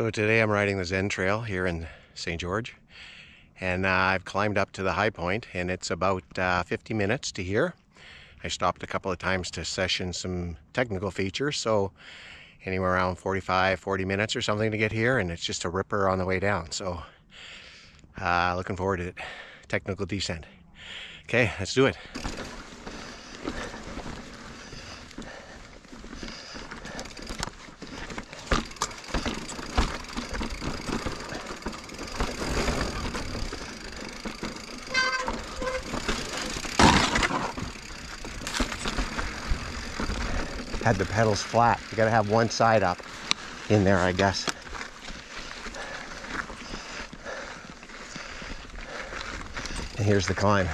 So today I'm riding the Zen Trail here in St. George and uh, I've climbed up to the high point and it's about uh, 50 minutes to here. I stopped a couple of times to session some technical features so anywhere around 45 40 minutes or something to get here and it's just a ripper on the way down so uh, looking forward to it. Technical descent. Okay, let's do it. Had the pedals flat. You gotta have one side up in there, I guess. And here's the climb.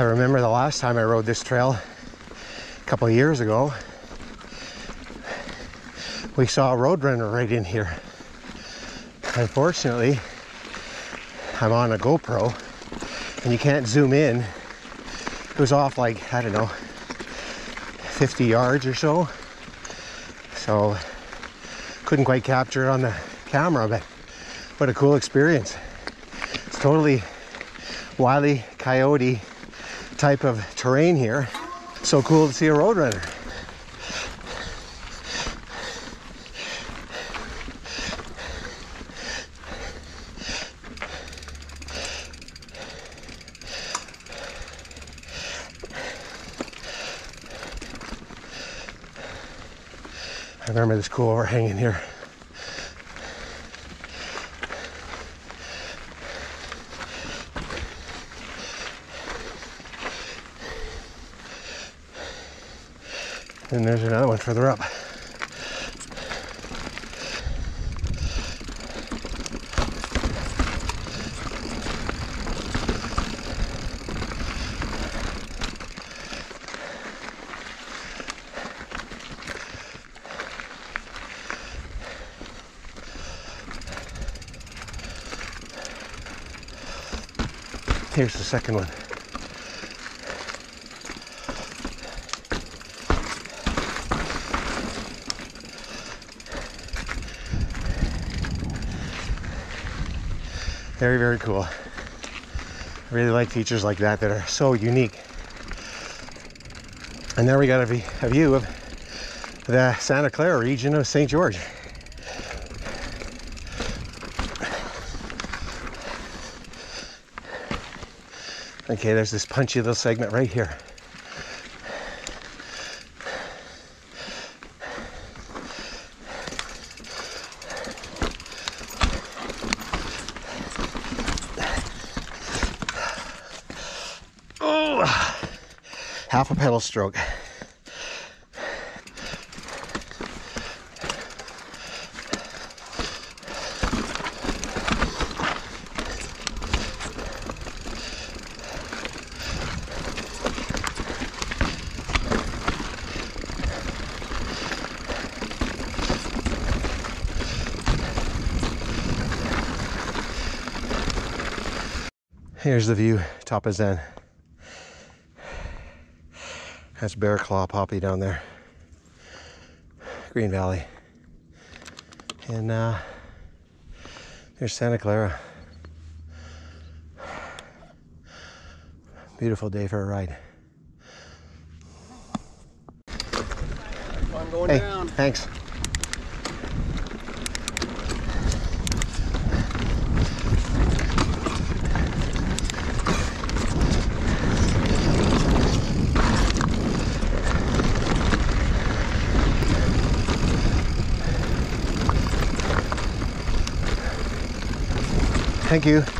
I remember the last time I rode this trail a couple of years ago. We saw a roadrunner right in here. Unfortunately, I'm on a GoPro and you can't zoom in. It was off like, I don't know, 50 yards or so. So couldn't quite capture it on the camera, but what a cool experience. It's totally wily coyote type of terrain here. So cool to see a roadrunner. I remember this cool overhanging here. And there's another one further up. Here's the second one. Very, very cool. I really like features like that that are so unique. And there we got a view of the Santa Clara region of St. George. Okay, there's this punchy little segment right here. A pedal stroke. Here's the view, top of Zen. That's Bear Claw Poppy down there. Green Valley. And uh, there's Santa Clara. Beautiful day for a ride. Hey, down. thanks. Thank you.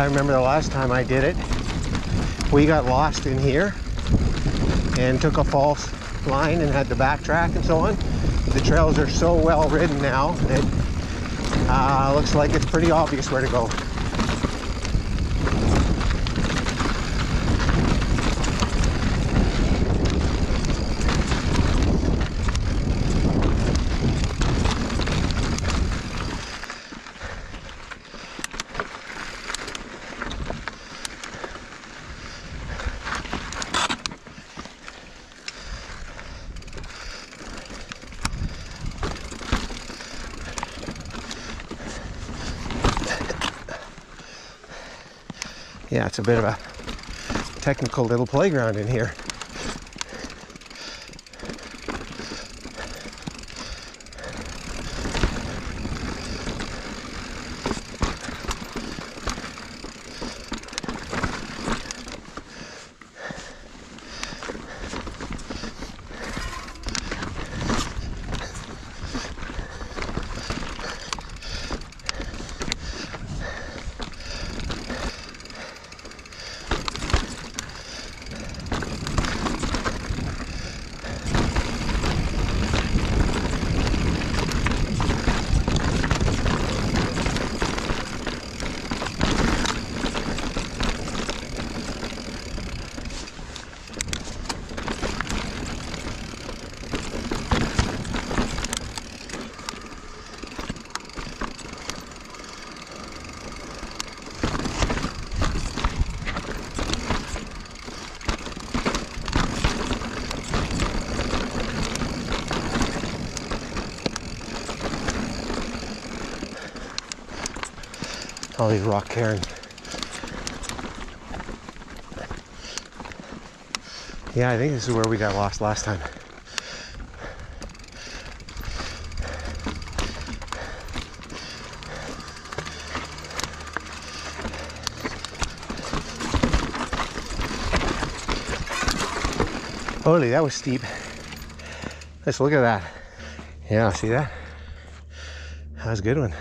I remember the last time I did it, we got lost in here and took a false line and had to backtrack and so on. The trails are so well ridden now that uh, looks like it's pretty obvious where to go. Yeah, it's a bit of a technical little playground in here. All these rock cairns. Yeah, I think this is where we got lost last time. Holy, that was steep. Let's look at that. Yeah, see that? That was a good one.